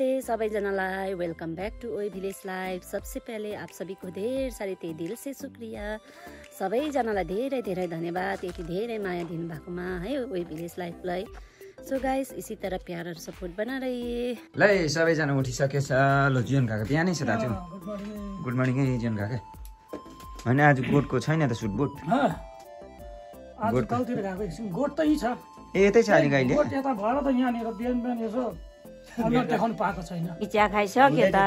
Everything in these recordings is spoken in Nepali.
नमस्ते सबैजनालाई वेलकम बैक टू ओई भिलेज लाइफ सबसे पहले आप सभी को ढेर सारी ते दिल से शुक्रिया। सबैजनालाई धेरै धेरै धन्यवाद। यति धेरै माया दिनुभएकोमा है ओई भिलेज लाइफलाई सो गाइस इसी तरह प्यार और सपोर्ट बना रहिए ल है, सबैजना उठिसकेछ। ल जीवन काका बिहानै छ दाजु। गुड मर्निङ है जीवन काका। होइन आज गोठको छैन त सुट बुट। आज गोठ- त यहीँ छ। ए यतै छ अलिक अहिले। गोठ यता भएर त यहाँनिर बिहान बिहान यसो चिया खाइसक्यो त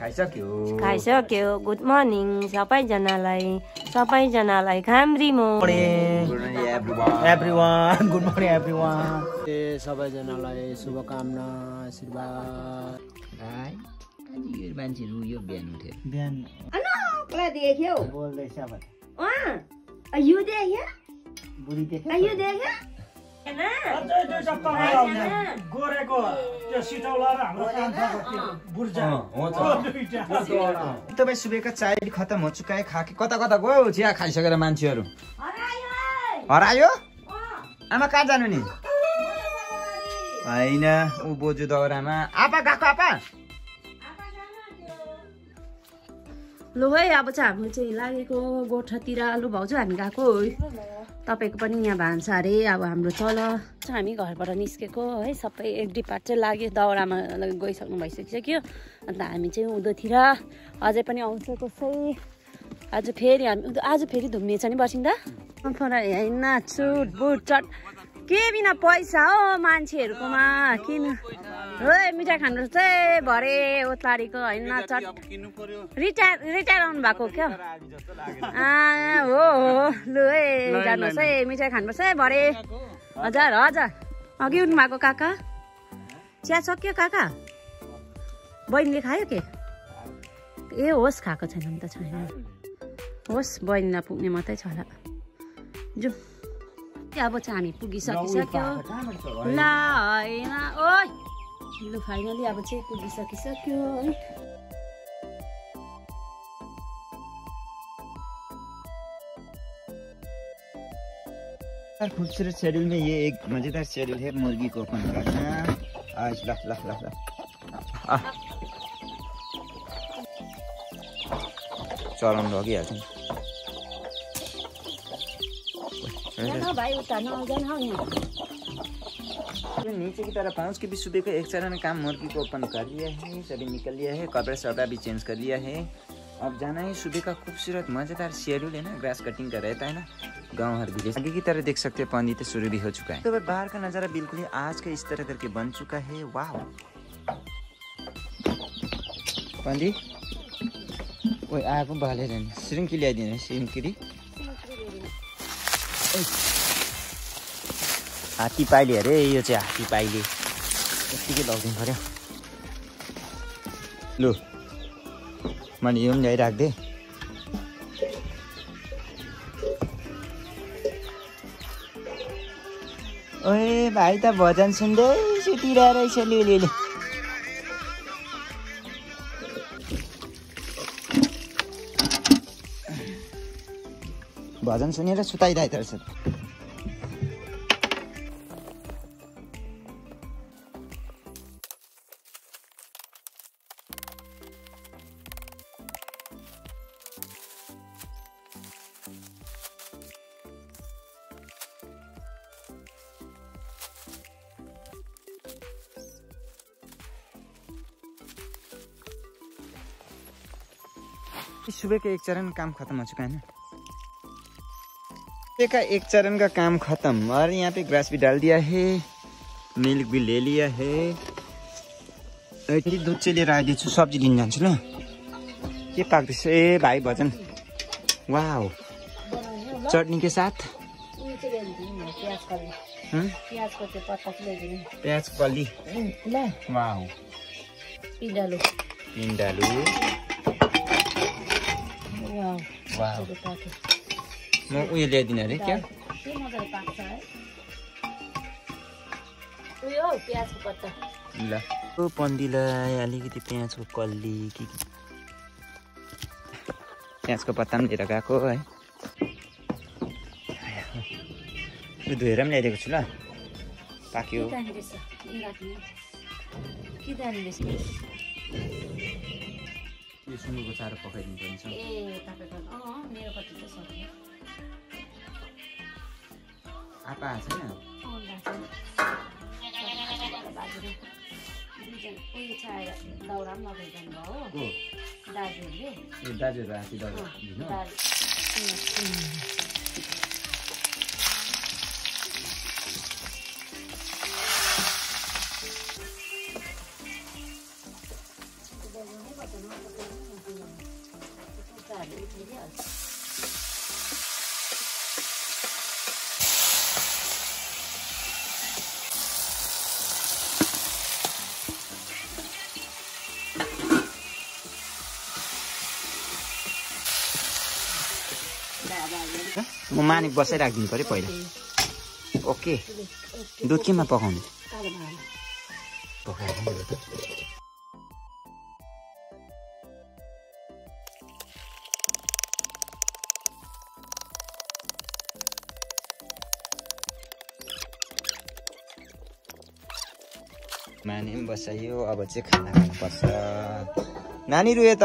खाइसक्यो। खाइसक्यो। गुड मर्निङ सबैजनालाई। सबैजनालाई खाम्री मो Good morning, everyone. Everyone good morning everyone ए सबैजनालाई शुभकामना आशीर्वाद। यो मान्छेहरू यो बिहान उठ्यो? बिहान। देख्यो। बोल्दैछ यो देख्यो? बुढी देख्यो। यो देख्यो? अझै आउने गोरेको त्यो सिटौला र हाम्रो कान्छाको त्यो बुर्जा हो त। त्यो दुईटा तपाईँ सुबेका चाय खतम हो चुकाए खाके कता कता गयो चिया खाइसकेर मान्छेहरू हरायो आमा कहाँ जानु नि होइन ऊ बोजू दौरामा आपा गएको आपा लु है अब चाहिँ हाम्रो चाहिँ लागेको गोठातिर लु भाउजू हामी गएको तपाईँको पनि यहाँ भान्सा अरे अब हाम्रो चल चाहिँ हामी घरबाट निस्केको है सबै एक डिपार्ट चाहिँ लाग्यो दाउरामा गइसक्नु भइसकिसक्यो। अन्त हामी चाहिँ उँधोतिर अझै पनि आउँछ कसै। आज फेरि हामी आज फेरि धुम्ने छ नि बसिन्दा? होइन छुट बुट चट। के बिना पैसा हो मान्छेहरूकोमा? किन? है मिठाई खानु चाहिँ भरे ओत्लाडीको होइन चट। रिटायर रिटायर आउनु भएको क्या? हो हो लु है जानुहोस् है मिठाई खानुपर्छ है भरे। हजुर हजुर। अघि उठ्नु भएको काका? चिया सक्यो काका? बहिनीले खायो के? ए होस् खाएको छैन भने त छैन। होस् बहिनीलाई पुग्ने मात्रै छ होला। जाउँ। अब चाहिँ हामी पुगिसकिसक्यो ल होइन लु फाइनली अब चाहिँ पुगिसकिसक्यो है। खूबसूरत शेड्यूल में ये एक मज़ेदार शेड्यूल है मुर्गी को ओपन करना। आज ला ला ला ला। आह। चलाउनु लगिहाल्छ नि। न हौ नीचे की तरफ़ पाँच के भी सुबह को एक चरण में काम मुर्गी को ओपन कर लिया है, सभी निकल लिया है, कपड़ा सपड़ा भी चेंज कर लिया है। अब जाना है सुबह का खूबसूरत, मज़ेदार शेड्यूल है ना ग्रास कटिंग का रहता है ना, गाँव हर विलेज आगे की तरह देख सकते हैं पानी तो शुरू भी हो चुका है। तो भाई बाहर का नज़ारा बिल्कुल ही आज का इस तरह करके बन चुका है वाह पंदी ओए आगो बालेर नि सिरिङ्की ल्याइदिनु है सिरिङ्किरी हात्ती पाइले अरे यो चाहिँ हात्ती पाइले। यत्तिकै लगिदिनु पऱ्यो। लु मैले यो पनि ल्याइराख्दिएँ ओए भाइ त भजन सुन्दै सुतिरहेको रहेछ भजन सुनेर सुताइरहेको रहेछ। सुबह एक चरण काम खत्म हो चुका का एक चरण का काम खत्म। और यहाँ पे ग्रास भी डाल दिया है मिल्क भी ले लिया है। फेरि दुध चाहिँ लिएर आइदिन्छु सब्जी लिन जान्छु ल के पाक्दैछ ए भाइ भजन। वाह चटनी के साथ? प्याज प्याज कली। ल वाह पिँडालु पिन्डालु वाउ, वाह त्यो पाक्यो। म उयो ल्याइदिने अरे क्या ल पन्दिलाई अलिकति प्याजको कल्ली के के प्याजको पत्ता पनि लिएर गएको है धोएर पनि ल्याइदिएको छु ल पाक्यो यो सुँगुरको चारो पकाइदिनु पर्ने छ आपा छैन? दाउरा पनि भयो हो दाजुहरूले दाजुहरू आएको थियो म माने बसाइराखिदिनु पऱ्यो पहिला। ओके। दुध केमा पकाउने। माने पनि बसाइयो अब चाहिँ खाना खानुपर्छ। नानी रुयो त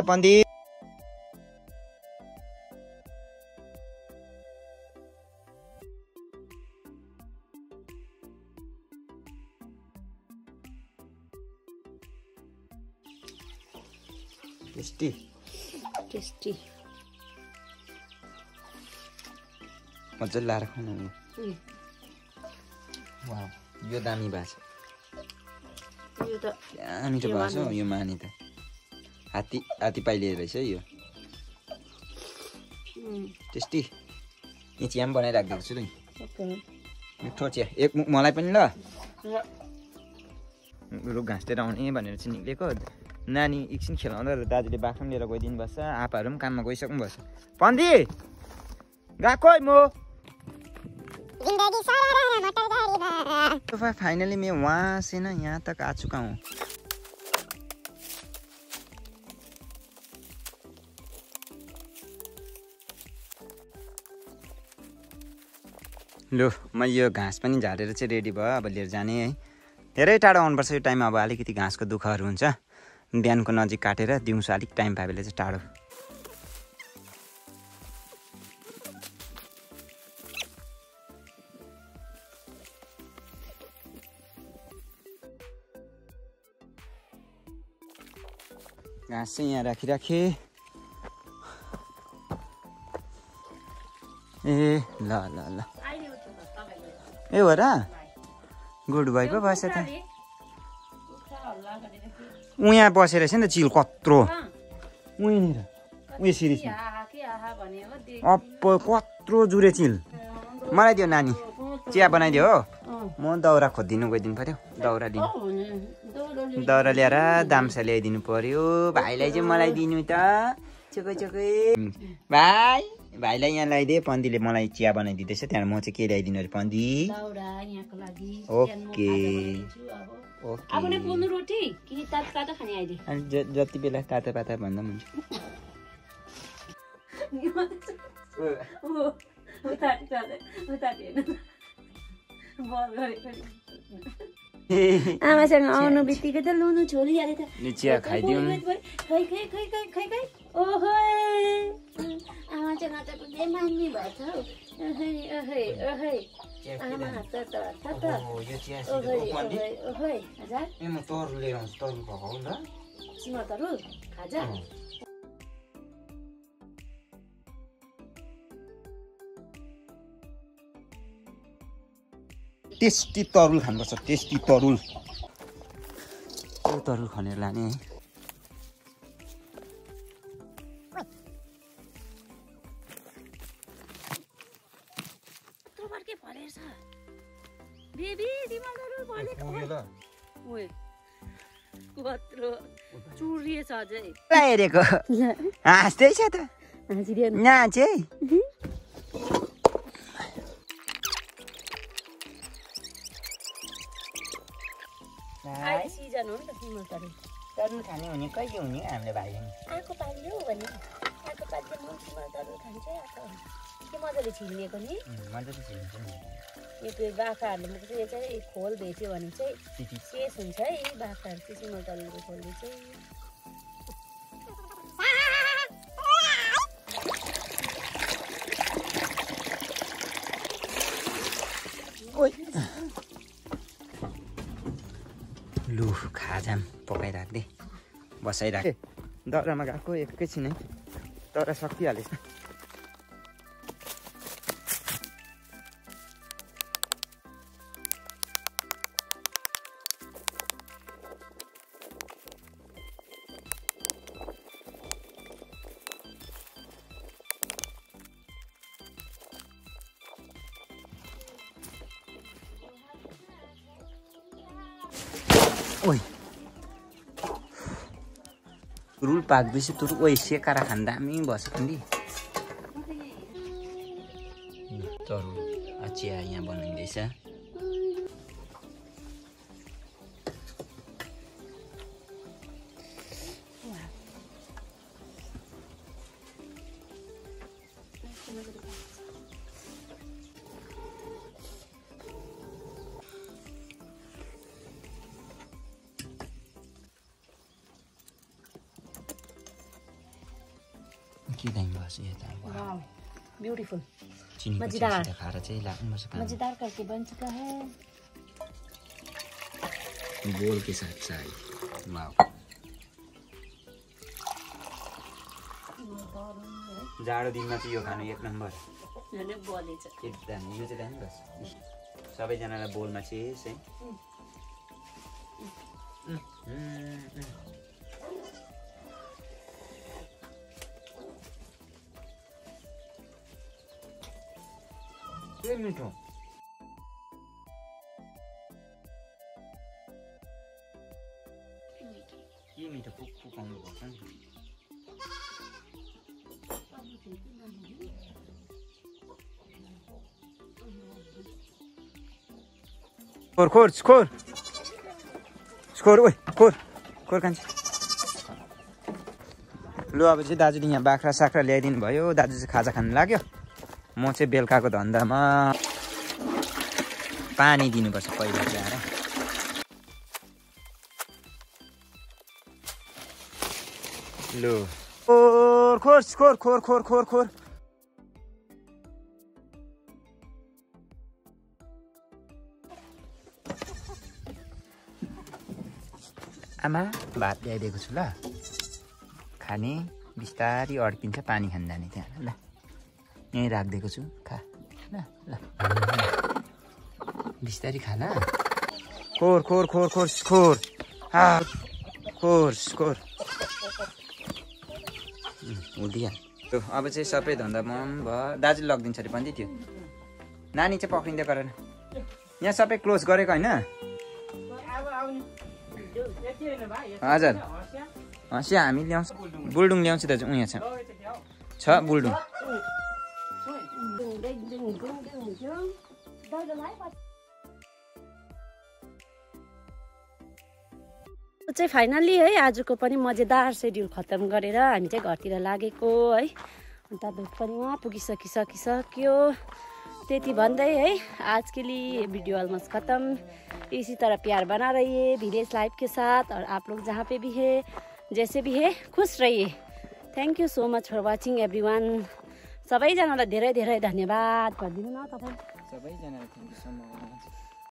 टेस्टी टेस्टी मजाले लाएर वा यो दामी छ। यो त मिठो छ हौ यो माने त। हात्ती हात्ती पाइले रहेछ है यो। टेस्टी यहाँ चिया पनि बनाइराखिदिएको छु नि मिठो चिया। एक मुख मलाई पनि ल। रुख घाँस लिएर आउने भनेर चाहिँ निक्लेको। नानी एकछिन खेलाउँदा दाजुले बाख्रा पनि लिएर गइदिनु भएछ आपाहरू पनि काममा गइसक्नु भएछ। पन्दी! गएको म! फाइनली मैं वहाँ से ना यहाँ तक आ चुका हूँ? लु मैले यो घाँस पनि झारेर चाहिँ रेडी भयो अब लिएर जाने है। धेरै टाढो आउनुपर्छ यो टाइममा अब अलिकति घाँसको दुःखहरू हुन्छ। बिहानको नजिक काटेर दिउँसो अलिक टाइम बेला चाहिँ टाढो। घाँस चाहिँ यहाँ राखिराखेँ। ए ल ल ल। ए हो र। गुड भाइ पो बसेछ त। यहाँ बसेर रहेछ नि त चिल कत्रो। उहीँनिर उयो सिरिज। आहा के आहा भने हो देख अप्प कत्रो जुरे चिल। मलाई दियो नानी। चिया बनाइदियो हो। म दाउरा खोजिदिनु गइदिनु पऱ्यो। दाउरा दिनु। दाउरा ल्याएर दाम्सा ल्याइदिनु पर्यो भाइलाई चाहिँ मलाई दिनु त। चोकै चोकै। भाइ! भाइलाई यहाँ ल्याइदिए पन्दीले मलाई चिया बनाइदिँदैछ त्यहाँबाट म चाहिँ के ल्याइदिनु अरे पन्दी दाउरा यहाँको लागि ओके। जति बेला तातो पाता भन्दा पनि हुन्छ। आमासँग आउनु बित्तिकै त लुनु त चिया खाइदिउँ। खै खै खै खै खै खै ओहो। आमासँग त कुनै मान्ने भएछ हौ। ओहै ओहै ओहै। आमा त त त त। ओ, यो चिया ओहै सिधो पन्दी ओहै ओहै हजुर ए म तरुल लिएर आउँछु तरुल पकाउ ल। सिमतहरू खाजा। टेस्टी तरुल खानुपर्छ टेस्टी तरुल। त्यो तरुल खनेर लाने। है हेरेको। हाँस्दै छ त। हाँसिदियो यहाँ चाहिँ अहिले सिजन हो नि त सिमतहरू तरुल खाने हुने कहिले हुने हामीले भाइ आएको पालि हो भने। आएको नेपालीले मुर्ती मटरहरू खान्छ है आएको। के मजाले छिलिएको नि। मजाले चिन्छ नि। यो त्यो बाख्राहरूले चाहिँ यो चाहिँ खोल भेट्यो भने चाहिँ हुन्छ है बाख्राहरू चाहिँ खोलले चाहिँ। खाजाम पकाइराख्दै बसाइराख दरामा गएको एकैछिन है तर सकिहालेछ ओइ रुल पाक्दैछ। तुरु ओइ सेकाएर खान दामी बस्छ नि। तरु चिया यहाँ बनाइँदैछ। बस्छ यता। ब्यूटीफुल मजेदार। खाएर चाहिँ काम मजेदार करके बन चुका है। बोल के साथ चाय। वाह जाडो दिनमा चाहिँ यो खानु एक नम्बर। एकदम यो चाहिँ दामी बस्छ। सबैजनालाई बोलमा चाहिँ है। के मिठो के मिठो पुक खोर खोर खोर खोर ओइ खोर खोर कान्छ लु अब चाहिँ दाजुले यहाँ बाख्रा साख्रा ल्याइदिनु भयो दाजु चाहिँ खाजा खानु लाग्यो म चाहिँ बेलुकाको धन्दामा पानी दिनुपर्छ पहिला आएर लु। खोर खोर खोर खोर खोर खोर खोर। आमा भात ल्याइदिएको छु ल। खाने बिस्तारी अड्किन्छ पानी खान जाने त्यहाँ ल। यहीँ राखिदिएको छु। खा। ल ल। बिस्तारी खा ल। खोर खोर खोर खोर खोर। खोर खोर। हुँदिहाल्यो अब चाहिँ सबै धन्दा म भयो। दाजु लगिदिन्छ अरे भन्दै थियो नानी चाहिँ पक्रिँदै गरेन। यहाँ सबै क्लोज गरेको होइन? हजुर। हँसिया हामी ल्याउँछ। बुल्डुङ ल्याउँछु दाजु। उहाँ छ। चाहिँ फाइनल्ली है आजको पनि मजेदार सेड्युल खत्तम गरेर हामी चाहिँ घरतिर लागेको है। अन्त दुध पनि उहाँ पुगिसकिसकिसक्यो त्यति भन्दै है आज के लिए वीडियो ऑलमोस्ट ख़त्म इसी तरह प्यार बना रहिए विलेज लाइफ के साथ और आप लोग जहाँ पे भी है जैसे भी है खुश रहिए। Thank you so much for watching everyone सबैजनालाई धेरै धेरै धन्यवाद भनिदिनु न तपाईँ। सबैजनालाई थ्याङ्क यू सो मच।